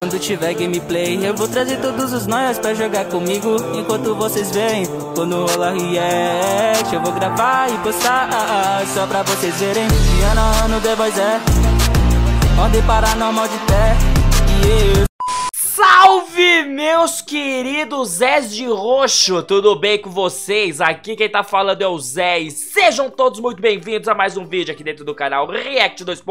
Quando tiver gameplay, eu vou trazer todos os nós pra jogar comigo. Enquanto vocês veem, quando rola react, eu vou gravar e postar só pra vocês verem. Diana no The Voice é, onde paranormal de pé. Yeah. Salve, meus queridos Zés de Roxo, tudo bem com vocês? Aqui quem tá falando é o Zé e sejam todos muito bem-vindos a mais um vídeo aqui dentro do canal React 2.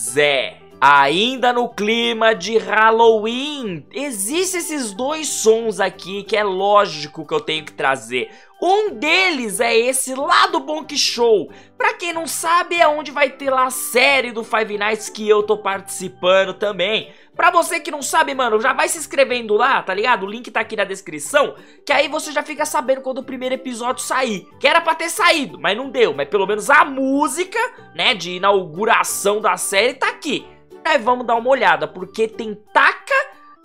Zé. Ainda no clima de Halloween, existem esses dois sons aqui que é lógico que eu tenho que trazer. Um deles é esse lá do Bonk Show. Pra quem não sabe, é onde vai ter lá a série do Five Nights que eu tô participando também. Pra você que não sabe, mano, já vai se inscrevendo lá, tá ligado? O link tá aqui na descrição, que aí você já fica sabendo quando o primeiro episódio sair. Que era pra ter saído, mas não deu. Mas pelo menos a música, né, de inauguração da série tá aqui. Aí vamos dar uma olhada, porque tem Taka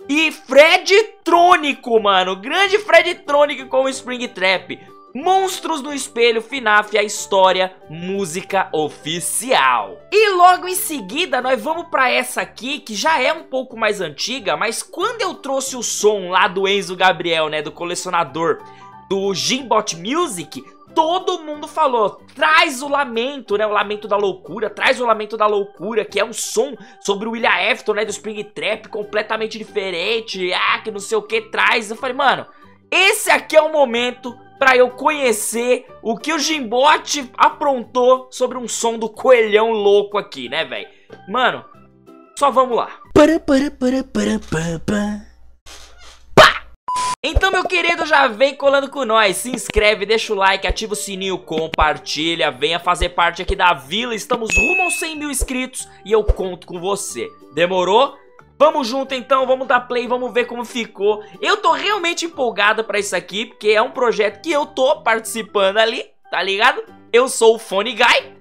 e Fred Trônico, mano. Grande Fred Trônico com o Spring Trap. Monstros no Espelho, FNAF, a história, música oficial. E logo em seguida nós vamos pra essa aqui, que já é um pouco mais antiga, mas quando eu trouxe o som lá do Enzo Gabriel, né, do colecionador, do Jimbot Music, todo mundo falou, traz o lamento, né, o lamento da loucura, traz o lamento da loucura, que é um som sobre o William Afton, né, do Spring Trap, completamente diferente, ah, que não sei o que traz. Eu falei, mano, esse aqui é o momento pra eu conhecer o que o Jimbote aprontou sobre um som do coelhão louco aqui, né, velho? Mano, só vamos lá. Para, para, para, para, para, para. Então, meu querido, já vem colando com nós. Se inscreve, deixa o like, ativa o sininho, compartilha, venha fazer parte aqui da vila. Estamos rumo aos 100 mil inscritos e eu conto com você. Demorou? Vamos junto então, vamos dar play, vamos ver como ficou. Eu tô realmente empolgado pra isso aqui, porque é um projeto que eu tô participando ali, tá ligado? Eu sou o Fone Guy,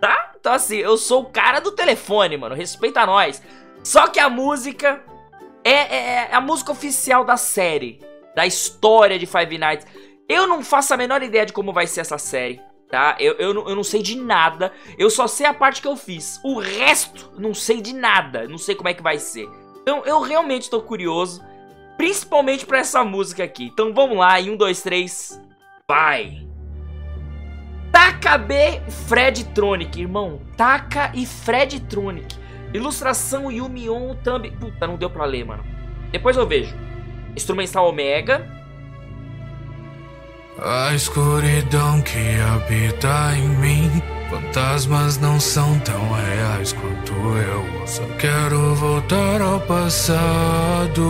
tá? Então assim, eu sou o cara do telefone, mano, respeita nós. Só que a música é, é, é a música oficial da série da história de Five Nights. Eu não faço a menor ideia de como vai ser essa série, tá? Eu, eu, não, eu não sei de nada, eu só sei a parte que eu fiz. O resto, não sei de nada, não sei como é que vai ser. Então eu realmente tô curioso, principalmente pra essa música aqui. Então vamos lá, em um, dois, três, vai! Taka B Fred Tronic, irmão. Taka e Fred Tronic. Ilustração Yumion Thumb. Puta, não deu pra ler, mano. Depois eu vejo. Instrumental Omega. A escuridão que habita em mim. Fantasmas não são tão reais quanto eu. Só quero voltar ao passado.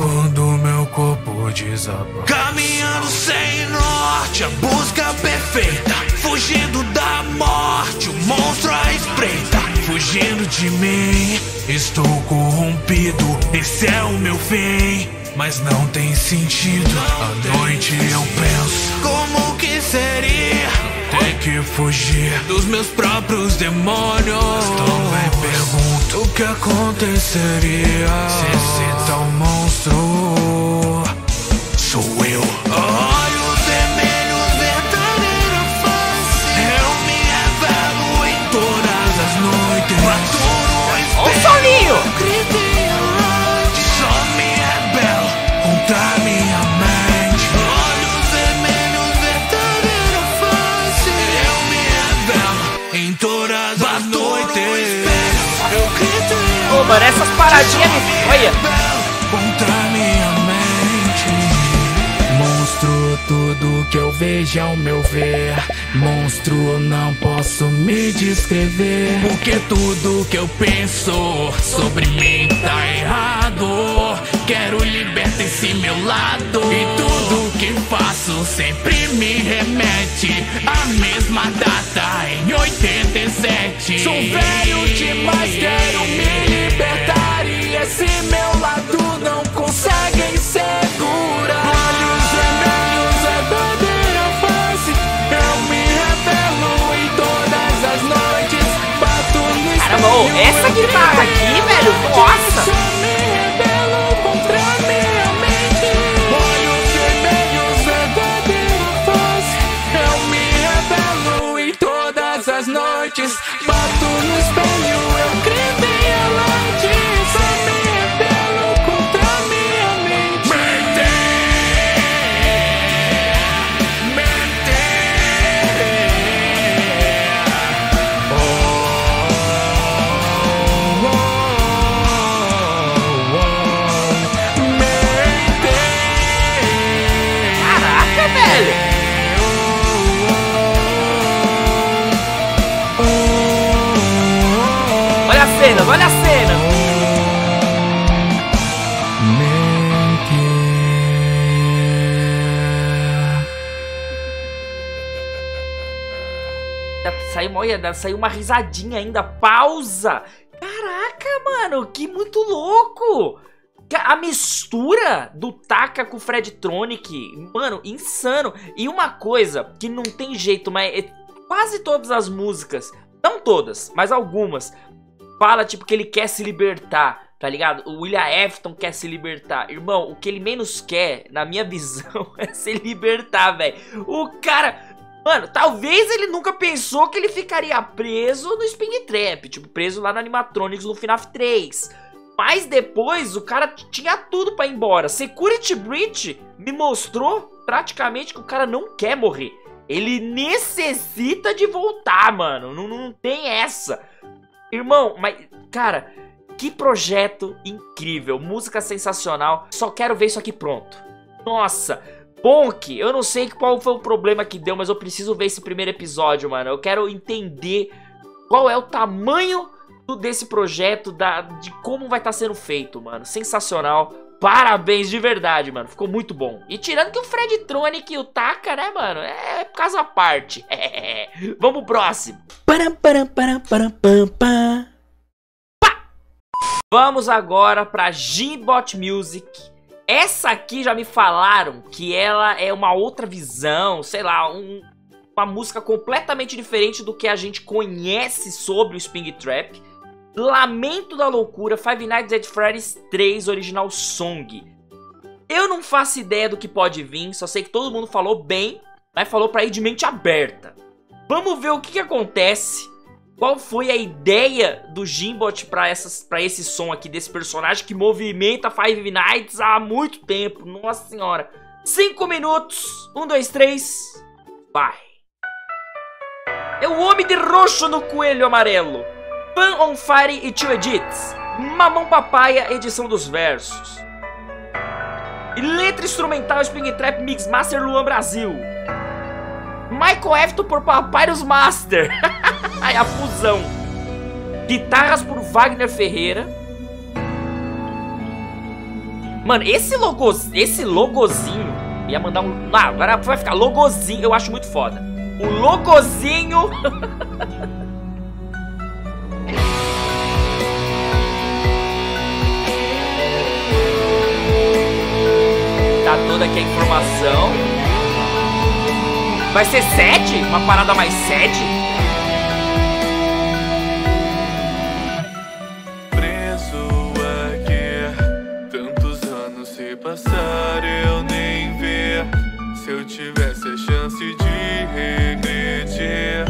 Quando meu corpo desaba. Caminhando sem norte, a busca perfeita. Fugindo da morte, o monstro à espreita. Fugindo de mim, estou corrompido. Esse é o meu fim mas não tem sentido. À noite eu penso: como que seria? Ter que fugir dos meus próprios demônios. Também pergunto o que aconteceria se esse tal monstro mano. Essas paradinhas me. Olha. Contra minha mente. Monstro, tudo que eu vejo ao meu ver. Monstro, não posso me descrever. Porque tudo que eu penso sobre mim tá errado. Quero libertar esse meu lado. E tudo que faço sempre me remete à mesma data em 87. Sou velho demais, quero me libertar e esse meu lado não conseguem segurar. Olhos vermelhos é bandeira face, eu me revelo em todas as noites, bato no espelho. Caramba, essa guitarra aqui, velho, nossa! Saiu, saiu uma risadinha ainda, pausa. Caraca, mano, que muito louco. A mistura do Taka com o Fred Tronic, mano, insano. E uma coisa que não tem jeito, mas é, quase todas as músicas, não todas, mas algumas, fala tipo que ele quer se libertar, tá ligado? O William Afton quer se libertar. Irmão, o que ele menos quer, na minha visão, é se libertar, velho. O cara... Mano, talvez ele nunca pensou que ele ficaria preso no Spring Trap, tipo, preso lá na Animatronics no FNAF 3. Mas depois o cara tinha tudo pra ir embora. Security Breach me mostrou praticamente que o cara não quer morrer. Ele necessita de voltar, mano. Não, não tem essa. Irmão, mas, cara, que projeto incrível. Música sensacional. Só quero ver isso aqui pronto. Nossa, Bonk, eu não sei qual foi o problema que deu, mas eu preciso ver esse primeiro episódio, mano. Eu quero entender qual é o tamanho desse projeto, da, de como vai estar tá sendo feito, mano. Sensacional. Parabéns de verdade, mano. Ficou muito bom. E tirando que o Fred Tronic e o Taka, né, mano? É casa à parte. É. Vamos pro próximo. Param, param, param, param, pam, pam. Vamos agora pra Gimbot Music. Essa aqui já me falaram que ela é uma outra visão, sei lá, um, uma música completamente diferente do que a gente conhece sobre o Spring Trap. Lamento da Loucura, Five Nights at Freddy's 3 Original Song. Eu não faço ideia do que pode vir, só sei que todo mundo falou bem, mas falou pra ir de mente aberta. Vamos ver o que, que acontece. Qual foi a ideia do Jimbot pra, essas, esse som aqui, desse personagem que movimenta Five Nights há muito tempo. Nossa senhora. Cinco minutos. Um, dois, três. Vai. É o Homem de Roxo no Coelho Amarelo. Pan on Fire e Tio Edits. Mamão Papaya, edição dos versos. E letra instrumental Spring Trap Mix Master Luan Brasil. Michael Afton por Papyrus Master. Aí a fusão. Guitarras por Wagner Ferreira. Mano, esse logo, esse logozinho, ia mandar um, ah, agora vai ficar logozinho, eu acho muito foda. O logozinho Tá toda aqui a informação. Vai ser sete? Uma parada mais sete? Preso aqui, tantos anos se passar eu nem ver. Se eu tivesse a chance de regredir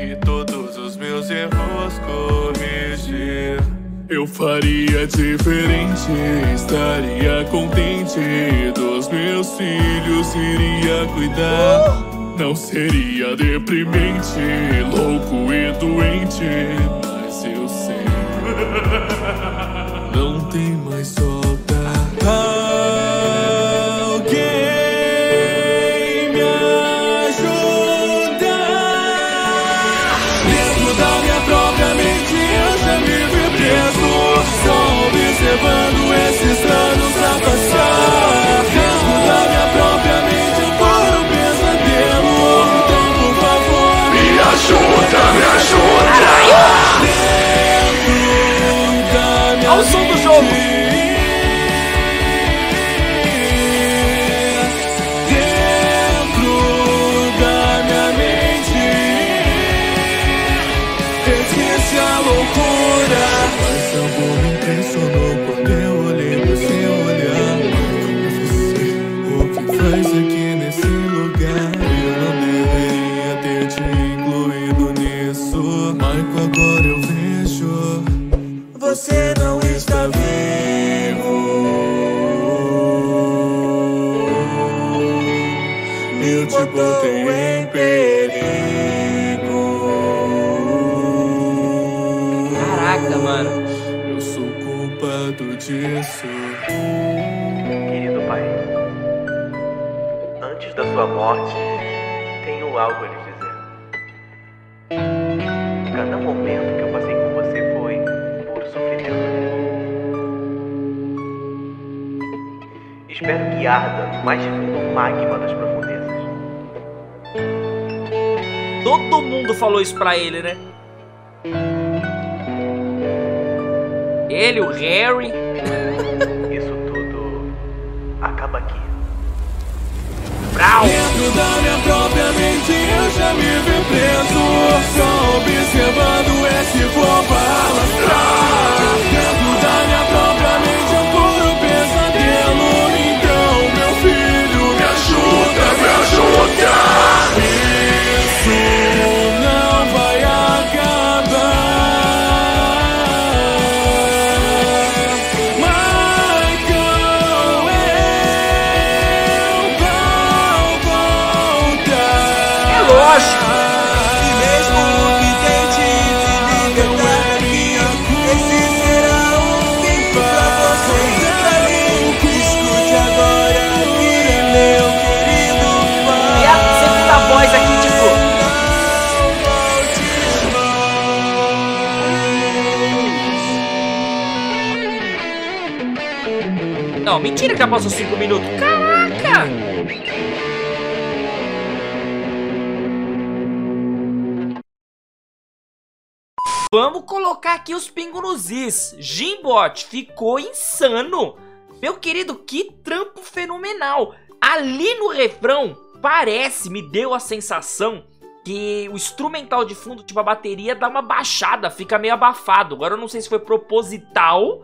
e todos os meus erros corrigir. Eu faria diferente, estaria contente Dos meus filhos iria cuidar Não seria deprimente, louco e doente Mas eu sei. Não tem mais solta Alguém me ajuda? Dentro da minha própria mente eu já me vi preso Só observando esses Tipo, te botei em perigo. Caraca, mano. Eu sou culpado disso. Querido pai, antes da sua morte, tenho algo a lhe dizer. Cada momento que eu passei com você foi puro sofrimento. Espero que arda no mais fundo magma das profundezas. Todo mundo falou isso pra ele, né? Ele, o Harry. Isso tudo acaba aqui. Brau. Dentro da minha própria mente eu já me vi preso Só observando esse fogo alastrar mentira que já passou 5 minutos. Caraca! Vamos colocar aqui os pingos nos is. Jimbot ficou insano. Meu querido, que trampo fenomenal. Ali no refrão, parece, me deu a sensação que o instrumental de fundo, tipo a bateria, dá uma baixada, fica meio abafado. Agora eu não sei se foi proposital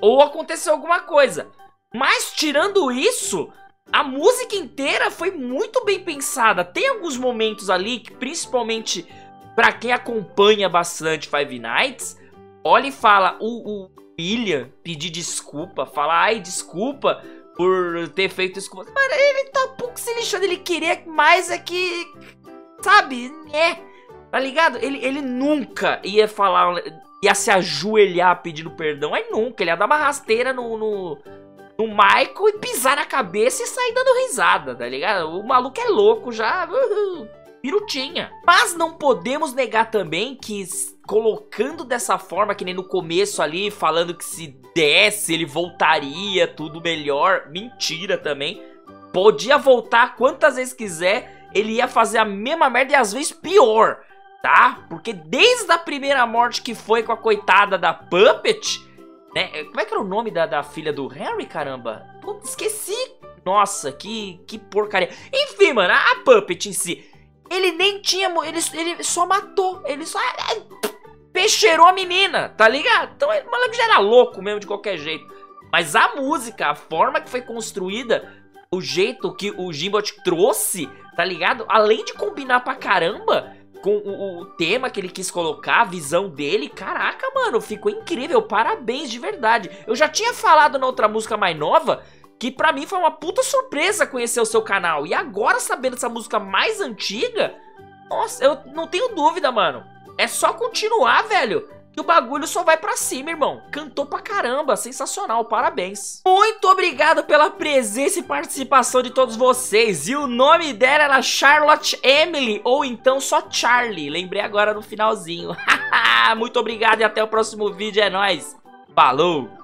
ou aconteceu alguma coisa. Mas tirando isso, a música inteira foi muito bem pensada. Tem alguns momentos ali que, principalmente pra quem acompanha bastante Five Nights, olha e fala: o, o William pedir desculpa, falar, ai, desculpa por ter feito isso. Mano, ele tá um pouco se lixando, ele queria mais é que. Sabe? É. Tá ligado? Ele, ele nunca ia falar. Ia se ajoelhar pedindo perdão. Aí nunca. Ele ia dar uma rasteira no, no, no Michael e pisar na cabeça e sair dando risada, tá ligado? O maluco é louco já. Uhul, pirutinha. Mas não podemos negar também que colocando dessa forma, que nem no começo ali, falando que se desse ele voltaria, tudo melhor. Mentira também. Podia voltar quantas vezes quiser, ele ia fazer a mesma merda e às vezes pior, tá? Porque desde a primeira morte que foi com a coitada da Puppet, né? Como é que era o nome da, da filha do Harry, caramba? Putz, esqueci. Nossa, que, que porcaria. Enfim, mano, a, a Puppet em si. Ele nem tinha. Ele, ele só matou. Ele só. é, Peixeirou a menina, tá ligado? Então ele- o maluco já era louco mesmo de qualquer jeito. Mas a música, a forma que foi construída, o jeito que o Jimbot trouxe, tá ligado? Além de combinar pra caramba com o, o tema que ele quis colocar, a visão dele, caraca, mano, ficou incrível. Parabéns de verdade. Eu já tinha falado na outra música mais nova que pra mim foi uma puta surpresa conhecer o seu canal. E agora sabendo essa música mais antiga, nossa, eu não tenho dúvida, mano. É só continuar, velho. Que o bagulho só vai pra cima, irmão. Cantou pra caramba, sensacional, parabéns. Muito obrigado pela presença e participação de todos vocês. E o nome dela era Charlotte Emily, ou então só Charlie. Lembrei agora no finalzinho. Muito obrigado e até o próximo vídeo, é nóis. Falou!